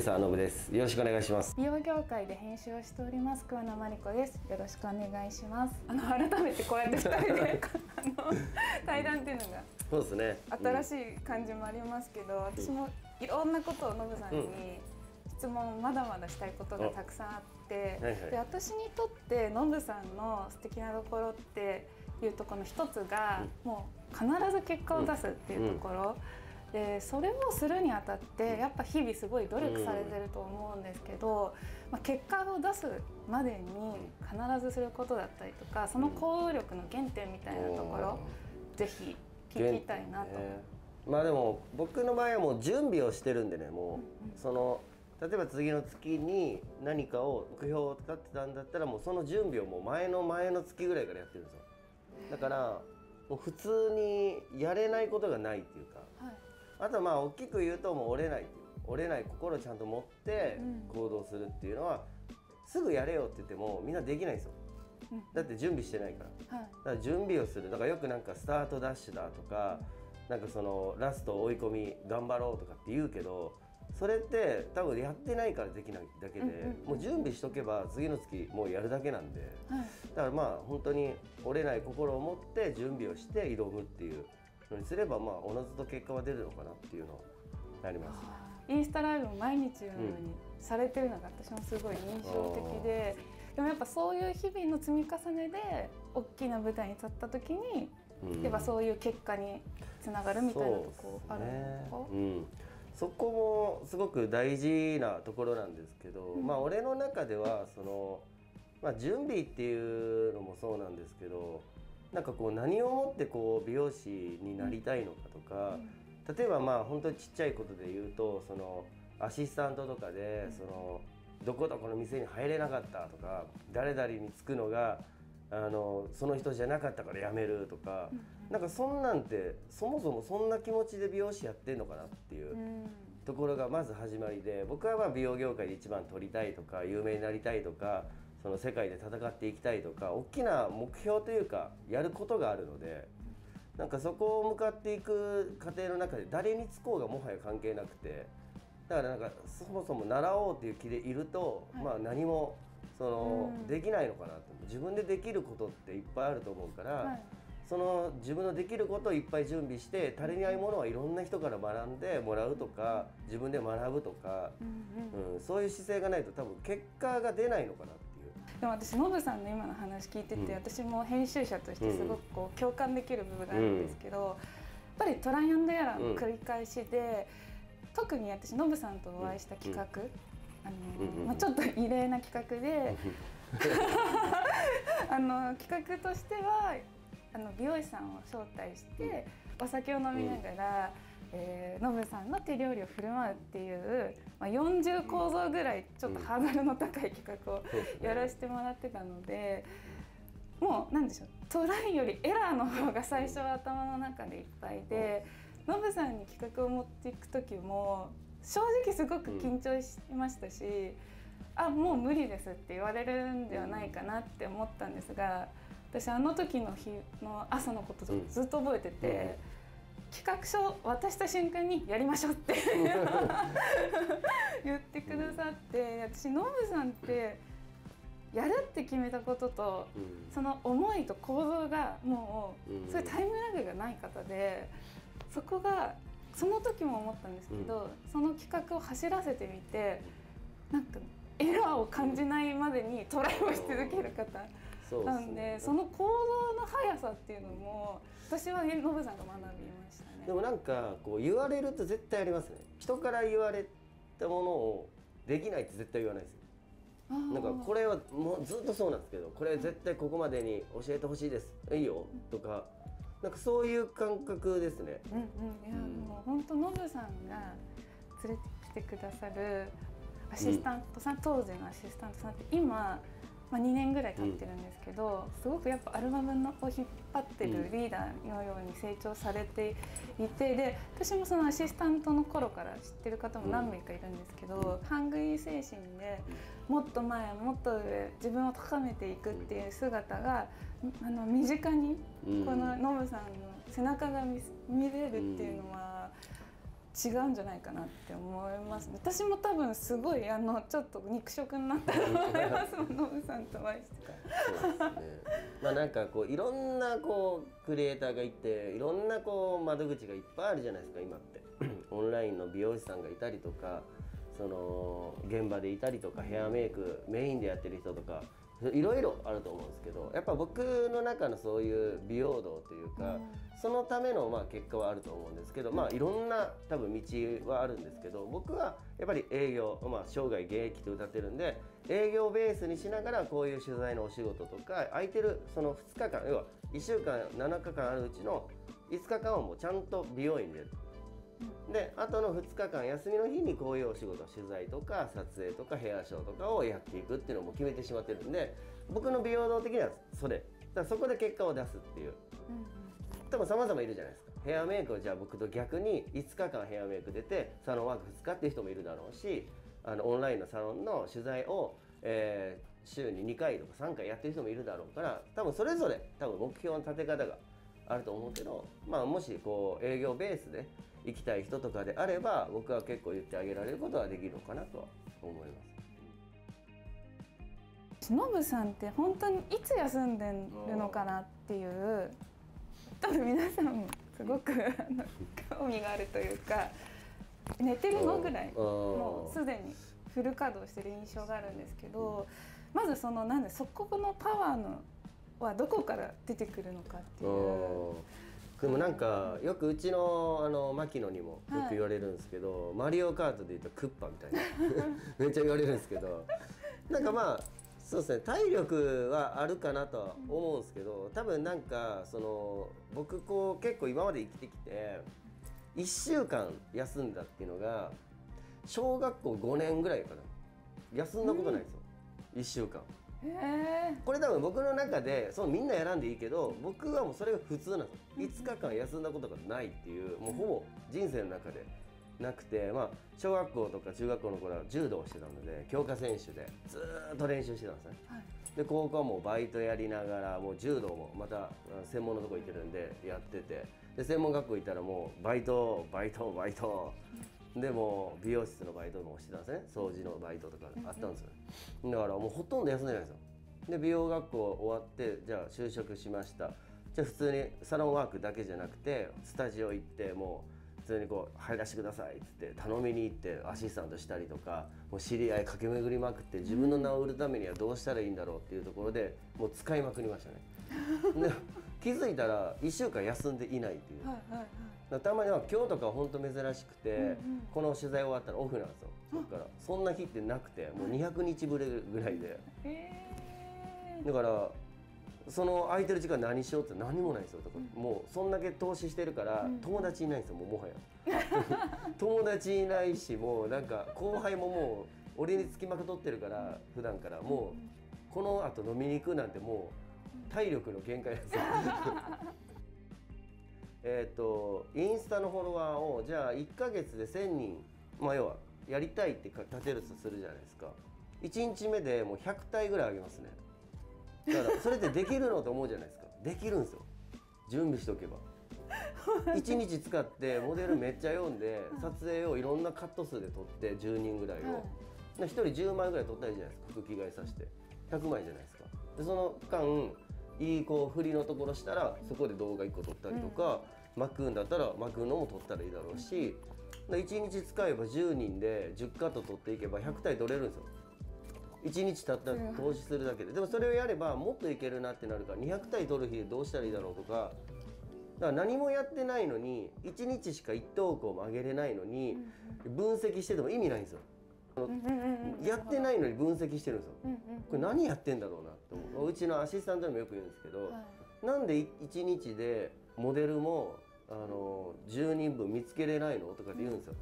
ーサーのぶです。よろしくお願いします。美容業界で編集をしております桑名真理子です。よろしくお願いします。あの改めてこうやって二人であの対談っていうのがそうですね。新しい感じもありますけど、私もいろんなことをノブさんに質問まだまだしたいことがたくさんあって、はいはい。で私にとってノブさんの素敵なところっていうところの一つが、もう必ず結果を出すっていうところ。でそれをするにあたってやっぱ日々すごい努力されてると思うんですけど、まあ、結果を出すまでに必ずすることだったりとかその行動力の原点みたいなところ、ぜひ聞きたいなと。ね。まあでも僕の場合はもう準備をしてるんでねもう、その例えば次の月に何かを目標を使ってたんだったらもうその準備をもう前の前の月ぐらいからやってるんですよ。だからもう普通にやれないことがないっていうかはいあとはまあ大きく言うともう折れない折れない心をちゃんと持ってうん。行動するっていうのは、すぐやれよって言ってもみんなできないんですよ。うん。だって準備してないから。はい。だから準備をする。だからよくなんかスタートダッシュだとかなんかそのラスト追い込み頑張ろうとかって言うけどそれって多分やってないからできないだけで、うんうんうん。もう準備しとけば次の月もうやるだけなんで。はい。だからまあ本当に折れない心を持って準備をして挑むっていうのにすればまあおのずと結果は出るのかなっていうのはあります。インスタライブも毎日のようにされてるのが私もすごい印象的で、でもやっぱそういう日々の積み重ねで大きな舞台に立った時に、うん。やっぱそういう結果につながるみたいなとこあるんですかそこもすごく大事なところなんですけど、まあ俺の中ではその、まあ、準備っていうのもそうなんですけどなんかこう何をもってこう美容師になりたいのかとか、例えばまあ本当にちっちゃいことで言うとそのアシスタントとかでそのどこどこの店に入れなかったとか誰々に着くのがあのその人じゃなかったから辞めるとか、なんかそんなんてそもそもそんな気持ちで美容師やってんのかなっていううん。ところがまず始まりで僕はまあ美容業界で一番取りたいとか有名になりたいとかその世界で戦っていきたいとか大きな目標というかやることがあるので。なんかそこを向かっていく過程の中で誰につこうがもはや関係なくてだからなんかそもそも習おうっていう気でいると、はいまあ何もその、うんできないのかなと自分でできることっていっぱいあると思うから、はいその自分のできることをいっぱい準備して足りないものはいろんな人から学んでもらうとか自分で学ぶとか、うんうんうん、そういう姿勢がないと多分結果が出ないのかなって。でも私ノブさんの今の話聞いてて、うん。私も編集者としてすごくこう共感できる部分があるんですけど、やっぱりトライアンドエラーの繰り返しで、特に私ノブさんとお会いした企画、あのまあ、ちょっと異例な企画で、あの企画としてはあの美容師さんを招待して、お酒を飲みながら、えーノブさんの手料理を振る舞うっていう、まあ、40構造ぐらいちょっとハードルの高い企画をやらせてもらってたので。もうなんでしょうトライよりエラーの方が最初は頭の中でいっぱいでノブさんに企画を持っていく時も正直すごく緊張しましたし、あもう無理ですって言われるんではないかなって思ったんですが私あの時の日の朝のことずっと覚えてて、企画書渡した瞬間に「やりましょう」って 言ってくださって私ノブさんってやるって決めたこととうん。その思いと行動がもうん。うそういうタイムラグがない方でそこがその時も思ったんですけど、その企画を走らせてみてなんかエラーを感じないまでにトライをし続ける方そうっすなんでその行動の速さっていうのも私はノブさんが学びましたね。でもなんかこう言われると絶対ありますね。人から言われたものをできないって絶対言わないですよ。なんかこれはもうずっとそうなんですけどこれ絶対ここまでに教えてほしいです。いいよ。とかなんかそういう感覚ですね。うんうん、いや、もう本当ノブさんが連れてきてくださるアシスタントさん、当時のアシスタントさんって今、まあ、2年ぐらい経ってるんですけど、すごくやっぱアルバムのを引っ張ってるリーダーのように成長されていてで私もそのアシスタントの頃から知ってる方も何名かいるんですけど、ハングリー精神でもっと前もっと上自分を高めていくっていう姿があの身近にうん。このノブさんの背中が見見れるっていうのは、違うんじゃないかなって思います私も多分すごいあのちょっと肉食になったと思いますもんノブさんとお会いしてそうですね。まあなんかこういろんなこうクリエイターがいていろんなこう窓口がいっぱいあるじゃないですか今って。オンラインの美容師さんがいたりとかその現場でいたりとかヘアメイクメインでやってる人とかいろいろあると思うんですけどやっぱ僕の中のそういう美容道というか、そのためのまあ結果はあると思うんですけどまあいろんな多分道はあるんですけど僕はやっぱり営業、まあ、生涯現役と歌ってるんで営業ベースにしながらこういう取材のお仕事とか空いてるその2日間要は1週間7日間あるうちの5日間はもうちゃんと美容院に出る。であとの2日間休みの日にこういうお仕事取材とか撮影とかヘアショーとかをやっていくっていうのも決めてしまってるんで僕の美容道的にはそれ。だそこで結果を出すっていう。多分様々いるじゃないですか。ヘアメイクをじゃあ僕と逆に5日間ヘアメイク出てサロンワーク2日っていう人もいるだろうしあのオンラインのサロンの取材を、えー週に2回とか3回やってる人もいるだろうから多分それぞれ多分目標の立て方があると思うけど、まあ、もしこう営業ベースで行きたい人とかであれば僕は結構言ってあげられることはできるのかなとは思います。ノブさんって本当にいつ休んでるのかなっていう多分皆さんもすごく興味があるというか寝てるのぐらいもうすでにフル稼働してる印象があるんですけどまずそのなんでそこのパワーのはどこから出てくるのかっていう。でもなんかよくうちのあの牧野にもよく言われるんですけど、マリオカートで言うとクッパみたいな。めっちゃ言われるんですけど。なんかまあそうですね体力はあるかなとは思うんですけど多分なんかその僕こう結構今まで生きてきて1週間休んだっていうのが小学校5年ぐらいかな。休んだことないんですよ、1週間。へこれ多分僕の中でそうみんな選んでいいけど僕はもうそれが普通なんですよ。5日間休んだことがないっていうもうほぼ人生の中でなくてまあ小学校とか中学校の頃は柔道をしてたので強化選手でずーっと練習してたんですね。はい。で高校はもうバイトやりながらもう柔道もまたあ専門のとこ行ってるんでやってて。で専門学校行ったらもうバイトバイトバイトでも美容室のバイトもしてたんですね掃除のバイトとかあったんですよだからもうほとんど休んでないんですよ。で美容学校終わってじゃあ就職しました。じゃあ普通にサロンワークだけじゃなくてスタジオ行ってもう普通にこう入らせてくださいっつって頼みに行ってアシスタントしたりとかもう知り合い駆け巡りまくって自分の名を売るためにはどうしたらいいんだろうっていうところでもう使いまくりましたね。で気づいたら1週間休んでいないっていう。はいはいはい。たまには今日とか本当珍しくて、うんうん。この取材終わったらオフなんですよだから。そんな日ってなくてもう200日ぶりぐらいで。へだからその空いてる時間何しようって何もないんですよだからもうそんだけ投資してるからうん。友達いないんですよもうもはや。友達いないしもうなんか後輩ももう俺につきまくとってるから普段から。もうこの後飲みに行くなんてもう体力の限界なんですよ えっとインスタのフォロワーをじゃあ1ヶ月で1000人まあ要はやりたいってか立てるとするじゃないですか。1日目でもう100体ぐらいあげますね。だからそれってできるのと思うじゃないですか。できるんですよ。準備しとけば。1日使ってモデルめっちゃ読んで撮影をいろんなカット数で撮って10人ぐらいを、で1人10枚ぐらい撮ったらいいじゃないですか。服着替えさせて。100枚じゃないですか。でその間いいこう振りのところしたらそこで動画1個撮ったりとか、巻くんだったら巻くのも撮ったらいいだろうし、で1日使えば10人で10カット撮っていけば100体撮れるんですよ。1日たったら投資するだけで。でもそれをやればもっといけるなってなるから200体撮る日でどうしたらいいだろうとか。だから何もやってないのに1日しか1投稿も上げれないのに分析してても意味ないんですよやってないのに分析してるんですよ。これ何やってんだろうなって思う。うちのアシスタントにもよく言うんですけど、なんで1日でモデルもあの10人分見つけれないのとかって言うんですよ。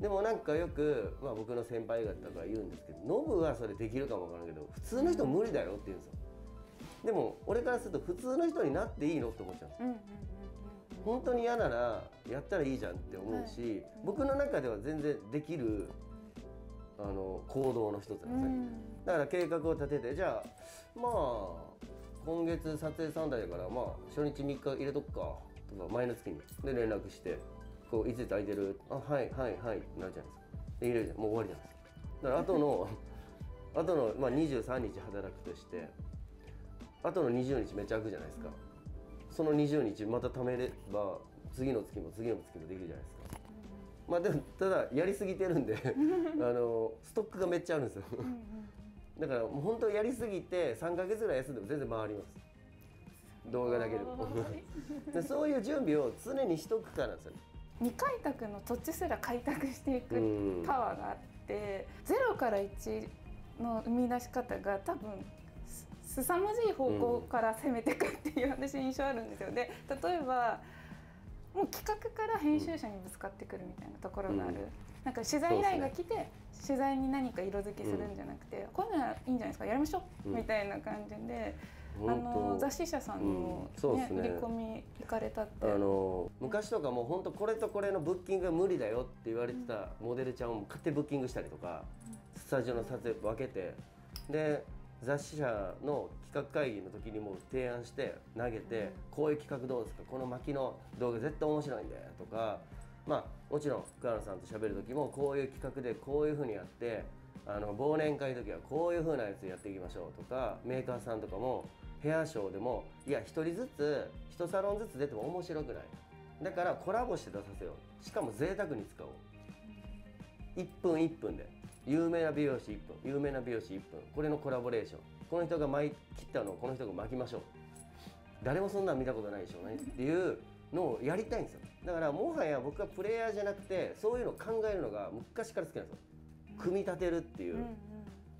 でもなんかよく、まあ、僕の先輩方が言うんですけどノブはそれできるかもわからんけど普通の人無理だよって言うんですよ。でも俺からすると普通の人になっていいのって思っちゃうんですよ。本当に嫌ならやったらいいじゃんって思うし、僕の中では全然できるあの行動の一つなん。ですね。だから計画を立ててじゃあまあ今月撮影3台だからまあ初日3日入れとくかとか前の月に。で連絡してこういついつ空いてる？あはいはいはいってなるじゃないですか。で入れるじゃん。もう終わりじゃないですか。だから後の 後の、まあ、23日働くとして後の20日めっちゃ空くじゃないですか。その20日また貯めれば次の月も次の月もできるじゃないですかまあでもただやりすぎてるんで あのストックがめっちゃあるんですよ。だからもう本当やりすぎて3ヶ月ぐらい休んでも全然回ります。動画だけでも。でそういう準備を常にしとくからなんですよね。未開拓の土地すら開拓していくうん。パワーがあって0から1の生み出し方が多分す凄まじい方向から攻めていくっていう私印象あるんですよ。で例えばもう企画から編集者にぶつかってくるみたいなところがある、うん。なんか取材依頼が来て、取材に何か色付けするんじゃなくて、こういうのはいいんじゃないですかやりましょう、うんみたいな感じであ本の当。雑誌社さんにも、うんね。売り込み行かれたって。あの昔とかもう本当これとこれのブッキングが無理だよって言われてたモデルちゃんを勝手にブッキングしたりとかスタジオの撮影分けて。で雑誌社の企画会議の時にも提案して投げて、こういう企画どうですか？この巻きの動画絶対面白いんで。とかまあもちろん福原さんと喋る時もこういう企画でこういうふうにやってあの忘年会の時はこういうふうなやつやっていきましょう。とかメーカーさんとかもヘアショーでもいや1人ずつ1サロンずつ出ても面白くない。だからコラボして出させよう。しかも贅沢に使おう1分1分で。有名な美容師1分。有名な美容師1分。これのコラボレーション。この人が巻い切ったのをこの人が巻きましょう。誰もそんなん見たことないでしょう。ねっていうのをやりたいんですよ。だからもはや僕はプレイヤーじゃなくてそういうのを考えるのが昔から好きなんですよ。組み立てるっていう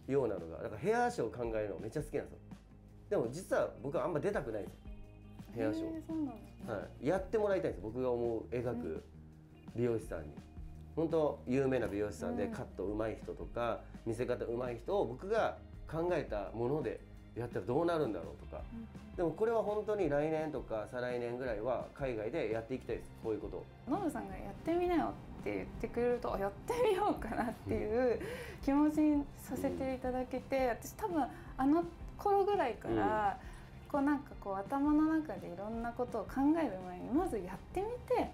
ようなのが。だからヘアショーを考えるのめっちゃ好きなんですよ。でも実は僕はあんま出たくないんですよ。ヘアショー。ね。はい、やってもらいたいんです僕が思う描く美容師さんに本当有名な美容師さんでうん。カット上手い人とか見せ方上手い人を僕が考えたものでやったらどうなるんだろうとか。でもこれは本当に来年とか再来年ぐらいは海外でやっていきたいです。こういうこと。をノブさんがやってみなよって言ってくれるとあやってみようかなっていう気持ちにさせていただけて私多分あの頃ぐらいから、こうなんかこう頭の中でいろんなことを考える前にまずやってみて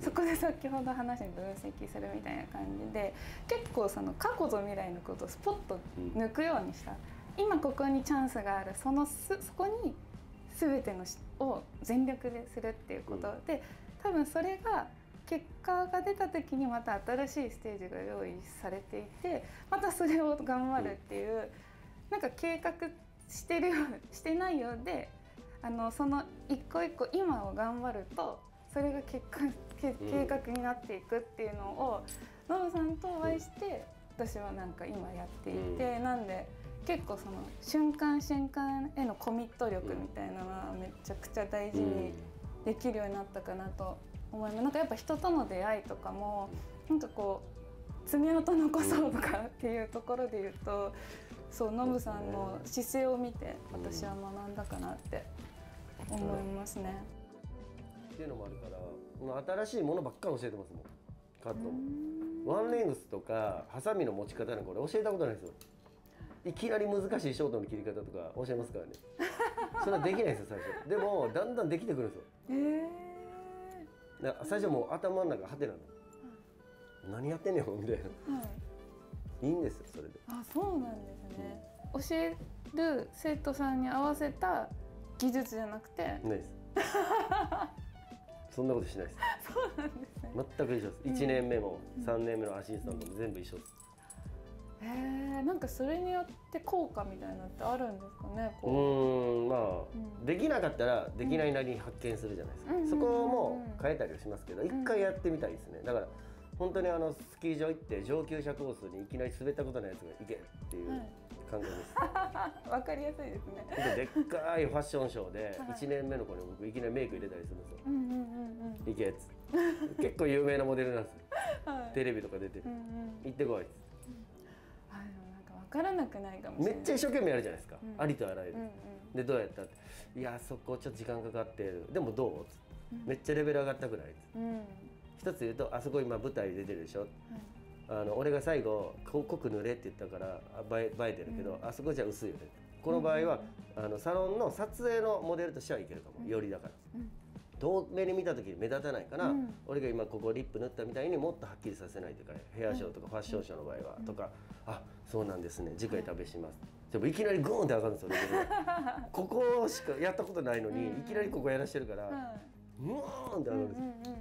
そこで先ほど話に分析するみたいな感じで結構その過去と未来のことをスポッと抜くようにした、今ここにチャンスがある。そのすそこに全てのしを全力でするっていうことで、多分それが結果が出た時にまた新しいステージが用意されていてまたそれを頑張るっていう、なんか計画してるようしてないようであのその一個一個今を頑張るとそれが結果け計画になっていくっていうのをノブさんとお会いして私はなんか今やっていて、なんで結構その瞬間瞬間へのコミット力みたいなのはめちゃくちゃ大事にできるようになったかなと思います。なんかやっぱ人との出会いとかもなんかこう爪痕残そうとかっていうところで言うとそうノブさんの姿勢を見て私は学んだかなって思いますね。っていうのもあるから新しいものばっかり教えてますもん。カットも。ワンレングスとかハサミの持ち方なんか俺教えたことないですよ。いきなり難しいショートの切り方とか教えますからね。それはできないですよ最初。でもだんだんできてくるんですよ。えー。だから最初もう頭の中ハテなの。何やってんねんみたいな。はい。いいんですよそれで。あそうなんですね。教える生徒さんに合わせた技術じゃなくて、ないです そんなことしないです。そうなんですね。全く一緒です。1年目もうん。3年目のアシスタントも全部一緒です。へえ、なんかそれによって効果みたいなのってあるんですかね。う。こーんまあ、うん。できなかったらできないなりに発見するじゃないですか、うん。そこも変えたりはしますけど一回やってみたいですね。だから本当にあのスキー場行って上級者コースにいきなり滑ったことないやつが行けっていう感覚です、わかりやすいですね。でっかいファッションショーではい1年目の子に僕いきなりメイク入れたりするんですようんうんうん行けっつって結構有名なモデルなんですようん。はい。テレビとか出てるうんうん。行ってこいっつっあ、でもなんかわからなくないかもしてれない。めっちゃ一生懸命やるじゃないですか、うんありとあらゆる、うんうん。でどうやったっていやそこちょっと時間かかってるでもどうっつってうんめっちゃレベル上がったくないっつってうん。はい。一つ言うとあそこ今舞台出てるでしょあの俺が最後こ濃く塗れって言ったからあ映えてるけど、うん。あそこじゃ薄いよね。この場合は、あのサロンの撮影のモデルとしてはいけるかも、う。ん。よりだから。うん。遠目に見た時に目立たないから、うん。俺が今ここリップ塗ったみたいにもっとはっきりさせないといけないヘアショーとかファッションショーの場合は、うん。とかあそうなんですね次回試します、でもいきなりグーンって上がるんですよレベルがここしかやったことないのに、うん。いきなりここやらしてるから、はうわーんって上がるんですよ、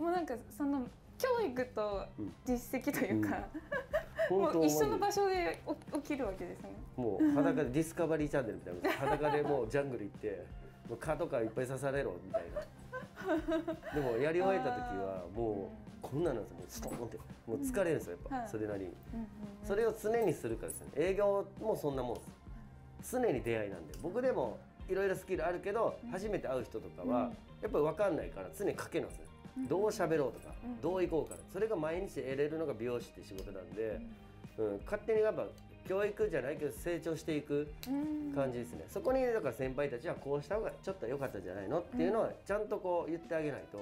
うん。もうなんかその教育と実績というか、も 本当う一緒の場所で起起きるわけですね。もう裸でディスカバリーチャンネルみたいな。裸でもうジャングル行って もう蚊とかいっぱい刺されろみたいな。でもやり終えた時は もうこんななんですよもうストーンって。もう疲れるんですよやっはい。ぱそれなりに。うんうんうん。それを常にするからですね。営業もそんなもんです。常に出会いなんで。僕でもいろいろスキルあるけどうん。初めて会う人とかうん。はやっぱり分かんないから常に賭けなんですねうんどう喋ろうとかうん。どういこうかそれが毎日得れるのが美容師って仕事なんでうん。勝手にやっぱ教育じゃないけど成長していくうん。感じですね。そこにだから先輩たちはこうした方がちょっと良かったんじゃないのっていうのはちゃんとこう言ってあげないと